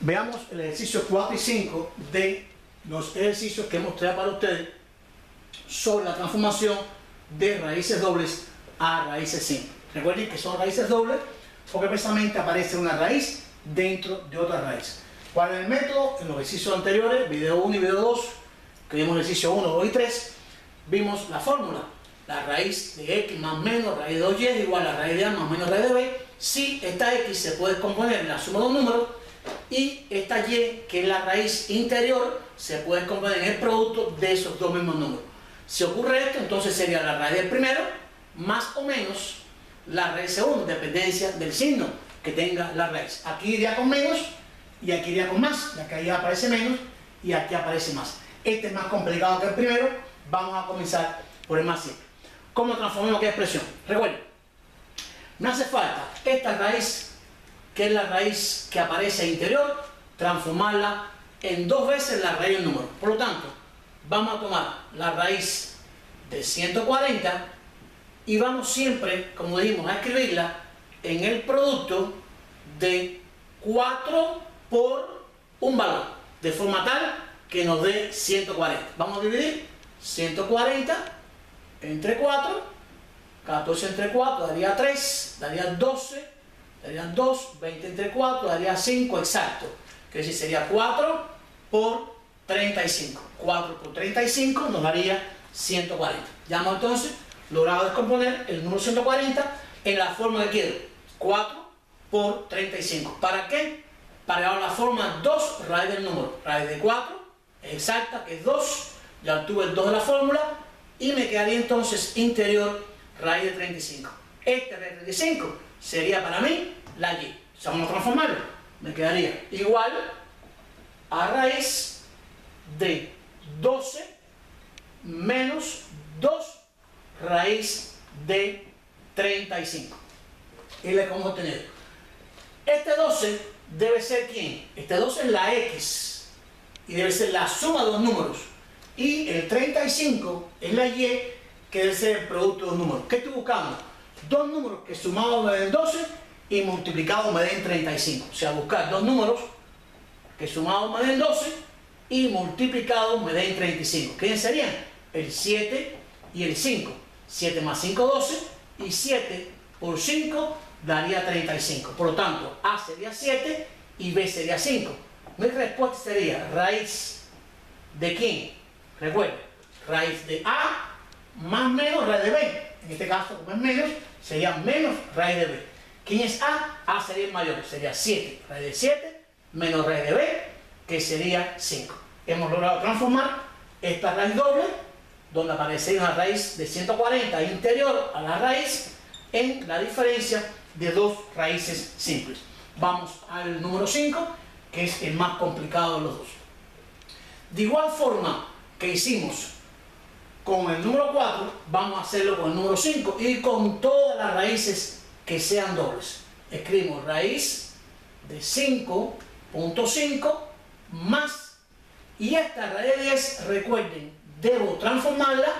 Veamos el ejercicio 4 y 5 de los ejercicios que hemos traído para ustedes sobre la transformación de raíces dobles a raíces simples. Recuerden que son raíces dobles porque precisamente aparece una raíz dentro de otra raíz. ¿Cuál es el método? En los ejercicios anteriores, video 1 y video 2, que vimos ejercicio 1, 2 y 3, vimos la fórmula. La raíz de x más menos raíz de 2y es igual a raíz de a más menos raíz de b. Si esta x se puede componer en la suma de dos números, y esta y, que es la raíz interior, se puede componer en el producto de esos dos mismos números. Si ocurre esto, entonces sería la raíz del primero más o menos la raíz segundo, dependencia del signo que tenga la raíz. Aquí iría con menos y aquí iría con más, ya que ahí aparece menos y aquí aparece más. Este es más complicado que el primero, vamos a comenzar por el más simple. ¿Cómo transformamos qué expresión? Recuerden, me hace falta esta raíz que es la raíz que aparece interior, transformarla en dos veces la raíz del número. Por lo tanto, vamos a tomar la raíz de 140 y vamos siempre, como dijimos, a escribirla en el producto de 4 por un valor, de forma tal que nos dé 140. Vamos a dividir 140 entre 4, 14 entre 4 daría 3, daría 12, darían 2, 20 entre 4 daría 5 exacto. Que decir, sería 4 por 35. 4 por 35 nos daría 140. Ya hemos entonces logrado descomponer el número 140 en la forma que quiero. 4 por 35. ¿Para qué? Para la forma 2 raíz del número. Raíz de 4 es exacta, que es 2. Ya obtuve el 2 de la fórmula y me quedaría entonces interior raíz de 35. Este de 35 sería para mí la y. A transformarlo, me quedaría igual a raíz de 12 menos 2 raíz de 35. Y le como obtener. Este 12 debe ser quién? Este 12 es la x y debe ser la suma de los números. Y el 35 es la y que debe ser el producto de los números. ¿Qué estoy buscando? Dos números que sumados me den 12 y multiplicado me den 35. O sea, buscar dos números que sumados me den 12 y multiplicados me den 35. ¿Quiénes serían? El 7 y el 5. 7 más 5, 12 y 7 por 5 daría 35. Por lo tanto, A sería 7 y B sería 5. Mi respuesta sería raíz de quién? Recuerden, raíz de A más menos raíz de B. En este caso, como es menos, sería menos raíz de B. ¿Quién es A? A sería mayor, sería 7. Raíz de 7 menos raíz de B, que sería 5. Hemos logrado transformar esta raíz doble, donde aparece una raíz de 140 interior a la raíz, en la diferencia de dos raíces simples. Vamos al número 5, que es el más complicado de los dos. De igual forma que hicimos con el número 4, vamos a hacerlo con el número 5 y con todas las raíces que sean dobles. Escribimos raíz de 5.5 más y esta raíz de 10, recuerden, debo transformarla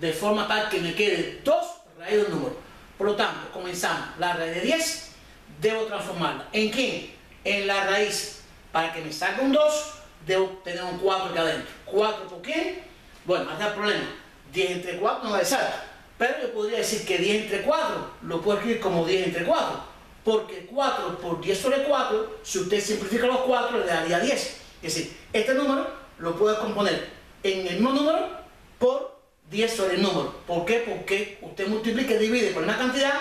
de forma tal que me quede dos raíces del número. Por lo tanto, comenzamos. La raíz de 10 debo transformarla. ¿En quién? En la raíz. Para que me salga un 2, debo tener un 4 acá adentro. ¿4 por quién? Bueno, acá el problema. 10 entre 4 no me salga. Pero yo podría decir que 10 entre 4 lo puedo escribir como 10 entre 4. Porque 4 por 10 sobre 4, si usted simplifica los 4, le daría 10. Es decir, este número lo puede componer en el mismo número por 10 sobre el número. ¿Por qué? Porque usted multiplica y divide por una cantidad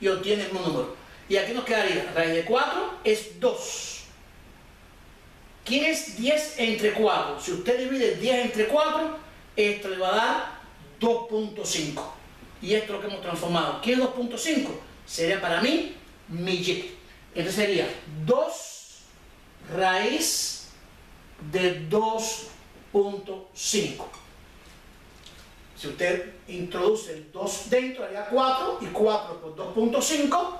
y obtiene el mismo número. Y aquí nos quedaría, raíz de 4 es 2. ¿Quién es 10 entre 4? Si usted divide 10 entre 4, esto le va a dar 2.5 y esto es lo que hemos transformado. ¿Qué es 2.5? Sería para mí mi y. Entonces sería 2 raíz de 2.5. Si usted introduce el 2 dentro, haría 4 y 4 por 2.5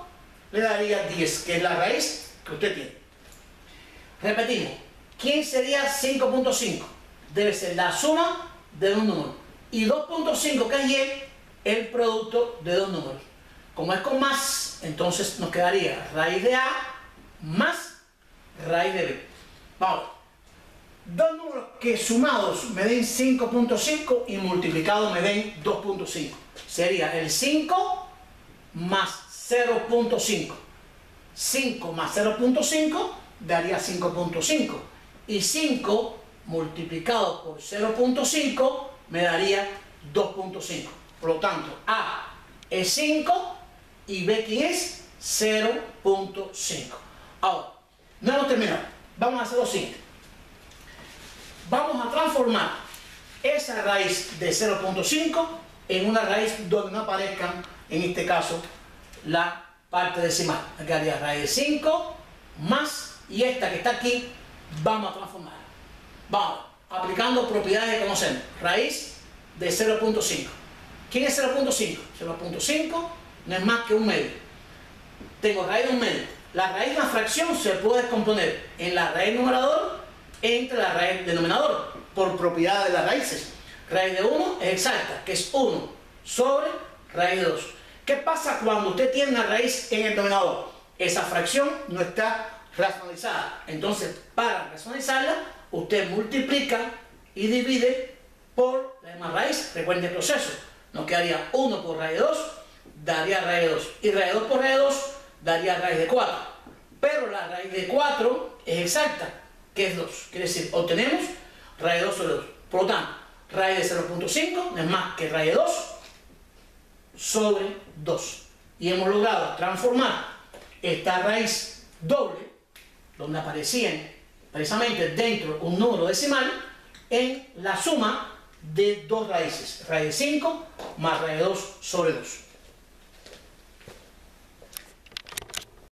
le daría 10, que es la raíz que usted tiene. Repetimos, ¿quién sería 5.5? Debe ser la suma de un número. Y 2.5, que es y, el producto de dos números. Como es con más, entonces nos quedaría raíz de A más raíz de B. Vamos. Dos números que sumados me den 5.5 y multiplicados me den 2.5. Sería el 5 más 0.5. 5 más 0.5 daría 5.5. Y 5 multiplicado por 0.5 me daría 2.5. Por lo tanto, A es 5 y B quién es 0.5. Ahora, no hemos terminado. Vamos a hacer lo siguiente. Vamos a transformar esa raíz de 0.5 en una raíz donde no aparezcan, en este caso, la parte decimal. Aquí haría raíz de 5 más y esta que está aquí, vamos a transformar. Vamos, aplicando propiedades que conocemos. Raíz de 0.5. ¿Quién es 0.5? 0.5 no es más que un medio. Tengo raíz de un medio. La raíz de una fracción se puede descomponer en la raíz numerador entre la raíz denominador por propiedad de las raíces. Raíz de 1 es exacta, que es 1 sobre raíz de 2. ¿Qué pasa cuando usted tiene una raíz en el denominador? Esa fracción no está racionalizada. Entonces, para racionalizarla, usted multiplica y divide por la misma raíz. Recuerde el proceso. Nos quedaría 1 por raíz de 2, daría raíz de 2. Y raíz de 2 por raíz de 2, daría raíz de 4. Pero la raíz de 4 es exacta, que es 2. Quiere decir, obtenemos raíz de 2 sobre 2. Por lo tanto, raíz de 0.5 no es más que raíz de 2 sobre 2. Y hemos logrado transformar esta raíz doble, donde aparecían precisamente dentro un número decimal, en la suma de dos raíces, raíz de 5 más raíz de 2 sobre 2.